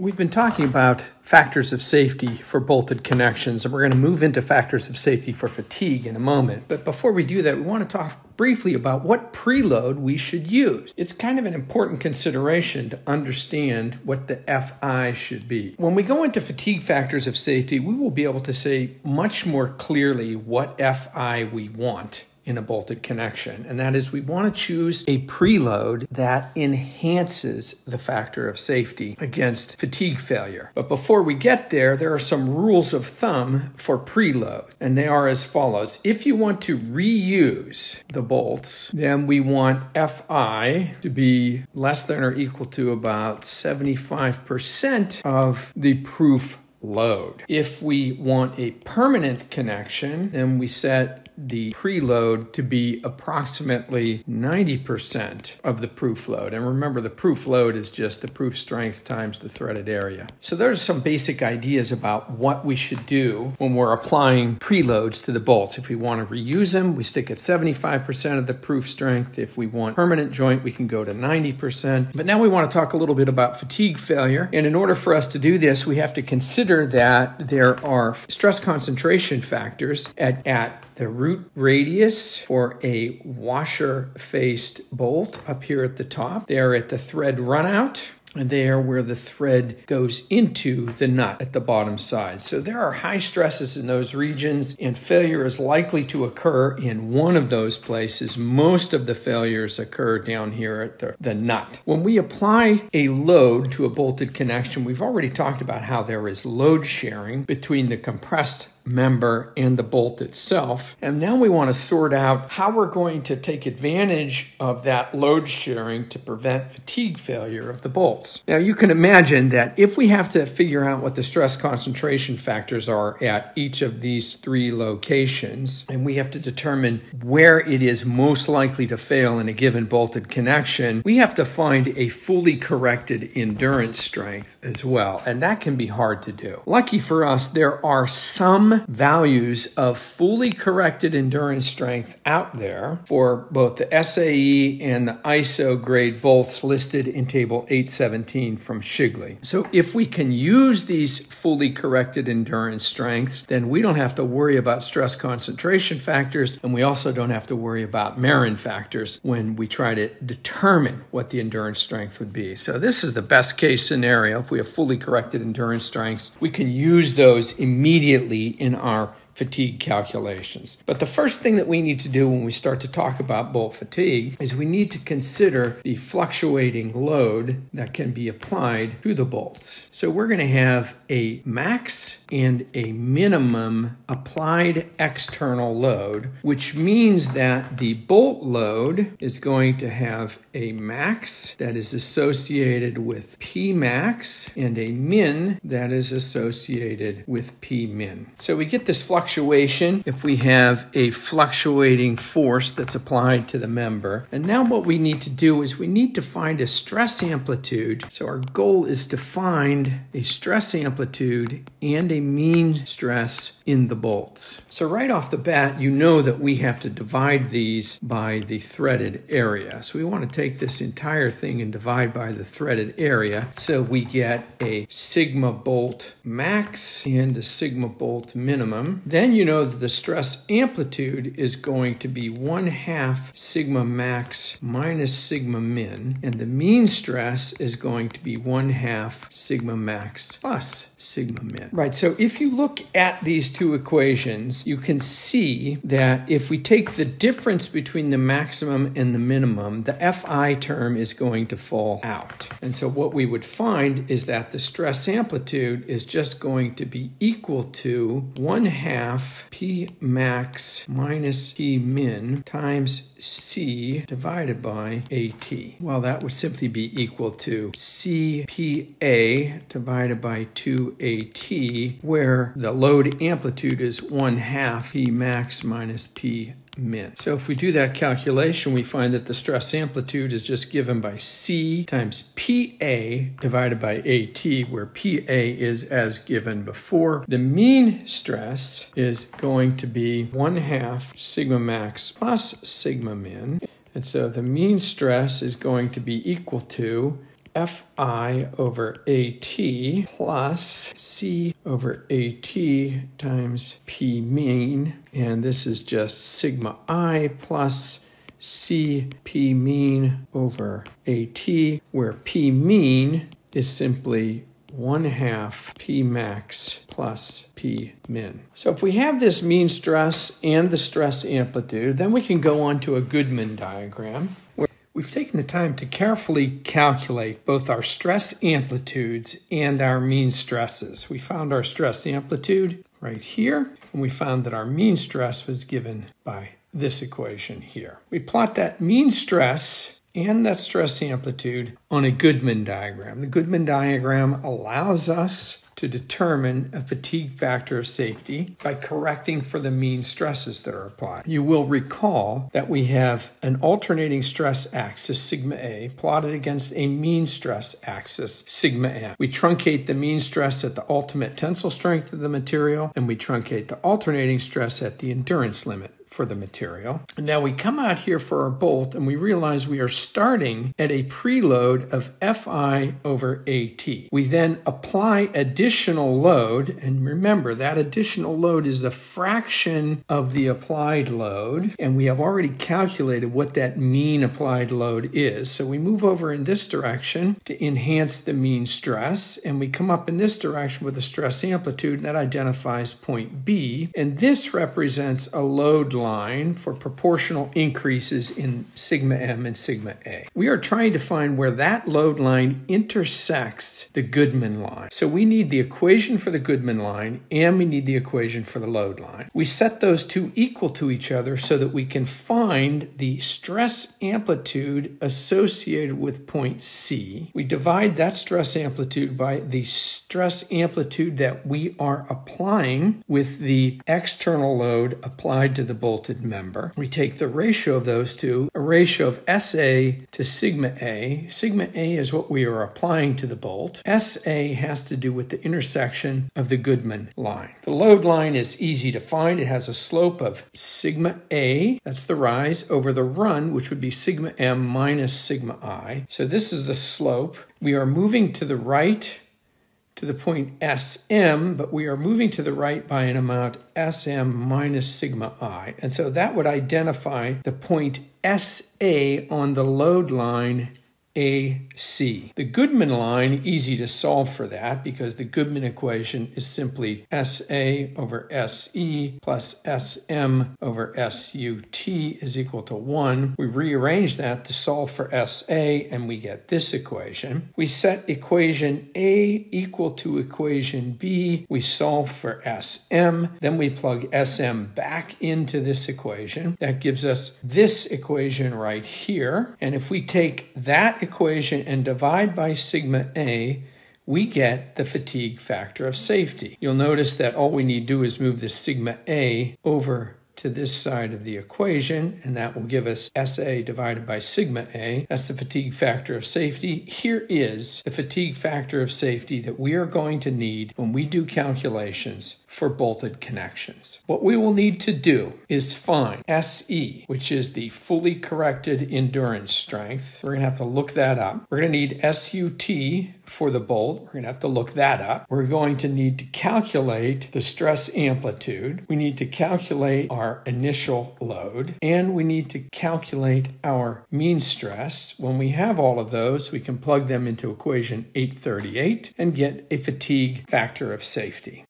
We've been talking about factors of safety for bolted connections, and we're going to move into factors of safety for fatigue in a moment. But before we do that, we want to talk briefly about what preload we should use. It's kind of an important consideration to understand what the FI should be. When we go into fatigue factors of safety, we will be able to say much more clearly what FI we want in a bolted connection, and that is we want to choose a preload that enhances the factor of safety against fatigue failure. But before we get there, there are some rules of thumb for preload, and they are as follows. If you want to reuse the bolts, then we want Fi to be less than or equal to about 75% of the proof load. If we want a permanent connection, then we set the preload to be approximately 90% of the proof load. And remember, the proof load is just the proof strength times the threaded area. So there's some basic ideas about what we should do when we're applying preloads to the bolts. If we want to reuse them, we stick at 75% of the proof strength. If we want permanent joint, we can go to 90%. But now we want to talk a little bit about fatigue failure. And in order for us to do this, we have to consider that there are stress concentration factors at, at the root radius for a washer faced bolt up here at the top. There at the thread runout and there where the thread goes into the nut at the bottom side. So there are high stresses in those regions, and failure is likely to occur in one of those places. Most of the failures occur down here at the, the nut. When we apply a load to a bolted connection, we've already talked about how there is load sharing between the compressed member and the bolt itself. And now we want to sort out how we're going to take advantage of that load sharing to prevent fatigue failure of the bolts. Now you can imagine that if we have to figure out what the stress concentration factors are at each of these three locations, and we have to determine where it is most likely to fail in a given bolted connection, we have to find a fully corrected endurance strength as well. And that can be hard to do. Lucky for us, there are some values of fully corrected endurance strength out there for both the SAE and the ISO grade bolts listed in table 817 from Shigley. So if we can use these fully corrected endurance strengths, then we don't have to worry about stress concentration factors and we also don't have to worry about Marin factors when we try to determine what the endurance strength would be. So this is the best case scenario. If we have fully corrected endurance strengths, we can use those immediately in our fatigue calculations. But the first thing that we need to do when we start to talk about bolt fatigue is we need to consider the fluctuating load that can be applied to the bolts. So we're going to have a max and a minimum applied external load, which means that the bolt load is going to have a max that is associated with P max and a min that is associated with P min. So we get this fluctuation fluctuation if we have a fluctuating force that's applied to the member. And now what we need to do is we need to find a stress amplitude. So our goal is to find a stress amplitude and a mean stress in the bolts. So right off the bat, you know that we have to divide these by the threaded area. So we want to take this entire thing and divide by the threaded area. So we get a sigma bolt max and a sigma bolt minimum then you know that the stress amplitude is going to be 1 half sigma max minus sigma min, and the mean stress is going to be 1 half sigma max plus sigma min. Right, so if you look at these two equations, you can see that if we take the difference between the maximum and the minimum, the Fi term is going to fall out. And so what we would find is that the stress amplitude is just going to be equal to 1 half P max minus P min times C divided by AT. Well, that would simply be equal to CPA divided by 2AT, where the load amplitude is 1 half P max minus P min. So if we do that calculation, we find that the stress amplitude is just given by C times PA divided by AT, where PA is as given before. The mean stress is going to be 1 half sigma max plus sigma min. And so the mean stress is going to be equal to Fi over At plus C over At times P mean. And this is just sigma i plus CP mean over AT, where P mean is simply 1 half P max plus P min. So if we have this mean stress and the stress amplitude, then we can go on to a Goodman diagram. Where We've taken the time to carefully calculate both our stress amplitudes and our mean stresses. We found our stress amplitude right here, and we found that our mean stress was given by this equation here. We plot that mean stress and that stress amplitude on a Goodman diagram. The Goodman diagram allows us to determine a fatigue factor of safety by correcting for the mean stresses that are applied. You will recall that we have an alternating stress axis, sigma A, plotted against a mean stress axis, sigma M. We truncate the mean stress at the ultimate tensile strength of the material, and we truncate the alternating stress at the endurance limit for the material. Now we come out here for our bolt and we realize we are starting at a preload of Fi over At. We then apply additional load, and remember that additional load is a fraction of the applied load, and we have already calculated what that mean applied load is. So we move over in this direction to enhance the mean stress, and we come up in this direction with a stress amplitude that identifies point B, and this represents a load line for proportional increases in sigma m and sigma a. We are trying to find where that load line intersects the Goodman line. So we need the equation for the Goodman line and we need the equation for the load line. We set those two equal to each other so that we can find the stress amplitude associated with point C. We divide that stress amplitude by the stress amplitude that we are applying with the external load applied to the bolted member. We take the ratio of those two, a ratio of SA to sigma A. Sigma A is what we are applying to the bolt. SA has to do with the intersection of the Goodman line. The load line is easy to find. It has a slope of sigma A, that's the rise, over the run, which would be sigma M minus sigma I. So this is the slope. We are moving to the right to the point Sm, but we are moving to the right by an amount Sm minus sigma i. And so that would identify the point Sa on the load line AC. The Goodman line, easy to solve for that because the Goodman equation is simply SA over SE plus SM over SUT is equal to 1. We rearrange that to solve for SA and we get this equation. We set equation A equal to equation B. We solve for SM. Then we plug SM back into this equation. That gives us this equation right here. And if we take that equation and divide by sigma A, we get the fatigue factor of safety. You'll notice that all we need to do is move the sigma A over to this side of the equation, and that will give us SA divided by sigma A. That's the fatigue factor of safety. Here is the fatigue factor of safety that we are going to need when we do calculations for bolted connections. What we will need to do is find SE, which is the fully corrected endurance strength. We're going to have to look that up. We're going to need SUT for the bolt. We're going to have to look that up. We're going to need to calculate the stress amplitude. We need to calculate our initial load, and we need to calculate our mean stress. When we have all of those, we can plug them into equation 838 and get a fatigue factor of safety.